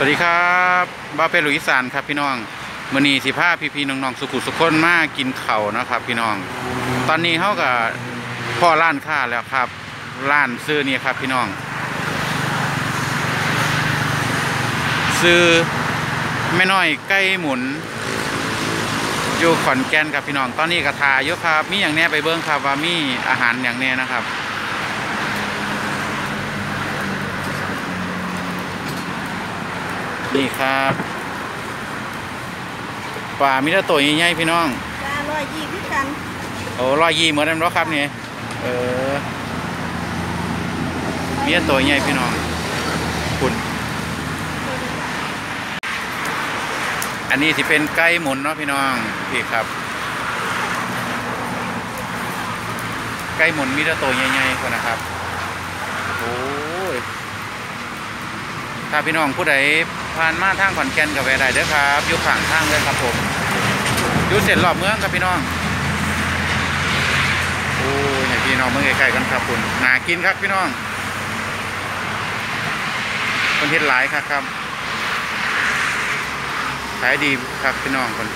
สวัสดีครับบ้าเป็นหลุยสานครับพี่น้องมือนีสิผ้าพี่ๆน้องๆสุขุสุขคนมากินเข่านะครับ พี่น้อง ตอนนี้เขากับพ่อร้านค้าแล้วครับร้านซื้อนี่ครับพี่น้อง ซื้อไม่น้อยใกล้หมุน อยู่ขอนแก่นครับพี่น้อง ตอนนี้กระทาเยอะครับ มีอย่างแน่ไปเบิ้งครับว่ามีอาหารอย่างแน่นะครับ นี่ครับปลามิตรตัวใหญ่ๆพี่น้อง จ้าร้อยยี่พี่กันโอ้รอยยี่เหมือนกันเนาะครับนี่เออมีแต่ตัวใหญ่พี่น้องคุณอันนี้ที่เป็นไก่หมุนเนาะพี่น้องพี่ครับ ไก่หมุนมีแต่ตัวใหญ่ๆคนนะครับโอ้ย ถ้าพี่น้องผู้ใดผ่านมาทางขอนแก่นกับแวะได้เด้อครับอยู่ข้างทางเลยครับผมอยู่เสร็จรอบเมืองครับพี่น้องโอ้ยให้พี่น้องเมืองใกล้ๆกันครับคุณนากินครับพี่น้องคนเฮ็ดหลายครับครับขายดีครับพี่น้องคน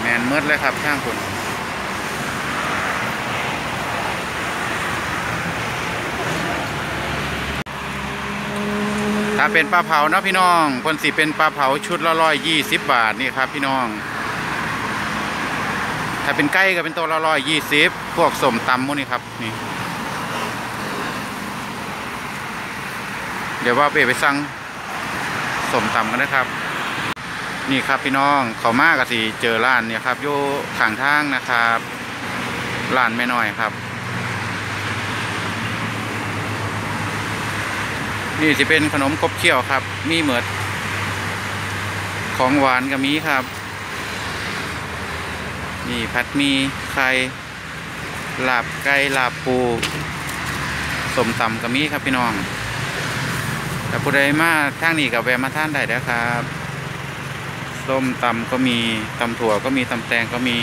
แมนเมืดเลยครับทางคุณ ถ้าเป็นปลาเผาเนาะพี่น้องคนสิเป็นปลาเผาชุดละร้อยยี่สิบบาทนี่ครับ พี่น้อง ถ้าเป็นไก่ก็เป็นตัวละร้อยยี่สิบพวกสมตำพวกนี้ครับนี่ เดี๋ยวว่าเปไปสั่งสมตำกันนะครับ นี่ครับพี่น้องเขามากกะสิเจอร้านเนี่ยครับอยู่ข้างทางนะครับร้านไม่น้อยครับ นี่จะเป็นขนมกบเคี้ยวครับ มีเหมือดของหวานก็มีครับ นี่ผัดมีไข่ลาบไก่ลาบปูสมตำก็มีครับพี่น้องแต่ผู้ใดมาทางนี้กับแวะมาท่านได้แล้วครับส้มตำก็มีตำถั่วก็มีตำแตงก็มี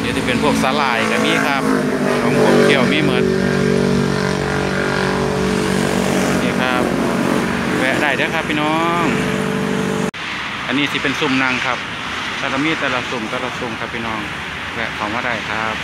เดี๋ยวจะเป็นพวกสาหร่ายก็มีครับของผมเกี่ยวมีหมดนี่ครับ ได้ครับพี่น้อง อันนี้สิเป็นซุ่มนางครับแต่ละมีแต่ละซุ่มแต่ละซุ่มครับพี่น้องแวะเขามาได้ครับ